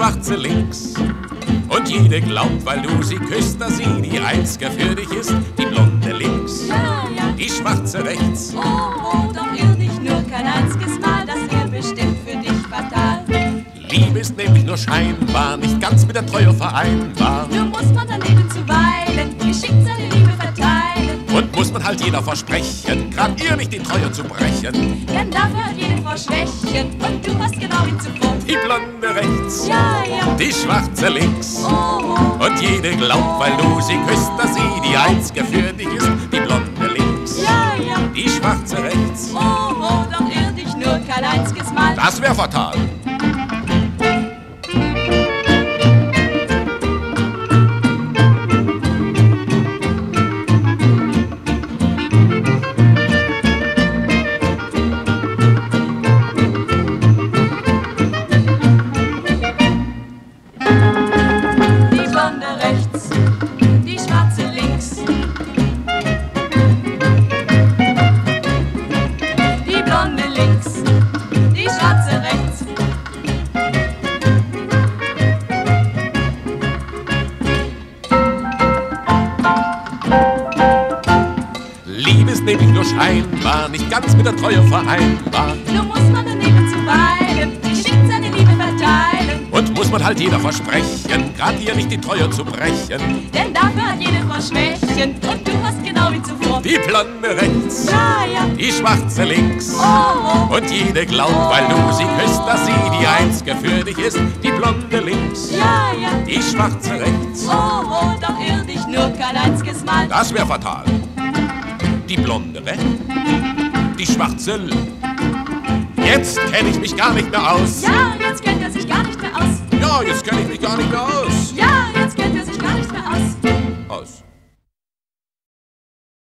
schwarze links. Und jede glaubt, weil du sie küsst, dass sie die einzige für dich ist, die blonde links, Ja, ja. die schwarze rechts. Oh, oh, doch irr dich nur kein einziges Mal, das wäre bestimmt für dich fatal. Liebe ist nämlich nur scheinbar, nicht ganz mit der Treue vereinbar. Nur muss man daneben zuweilen geschickt seine Liebe verteilen. Und muss man halt jeder versprechen, grad ihr nicht die Treue zu brechen. Denn dafür hat jede Frau Schwächen und du hast genau wie zuvor. Die blonde rechts, Ja, ja. die schwarze links. Oh, oh, Und jede glaubt, weil du sie küsst, dass sie die einzige für dich ist, die blonde links, ja, die schwarze rechts. Oh, oh, doch irr dich nur kein einziges Mal. Das wär fatal. Liebe ist nämlich nur scheinbar, nicht ganz mit der Treue vereinbar. Nur muss man daneben zuweilen, geschickt seine Liebe verteilen. Und muss man halt jeder versprechen, grad ihr nicht die Treue zu brechen. Denn dafür hat jede Frau Schwächen und du hast genau wie zuvor. Die blonde rechts, Ja, ja. die schwarze links. Oh, oh, Und jede glaubt, weil du sie küsst, dass sie die einzige für dich ist, die blonde links, ja, ja. die schwarze rechts. Oh, oh, doch irr dich nur kein einziges Mal. Das wär fatal. Die blonde rechts, die schwarze. Jetzt kenn ich mich gar nicht mehr aus. Ja, jetzt kennt er sich gar nicht mehr aus. Ja, jetzt kenn ich mich gar nicht mehr aus.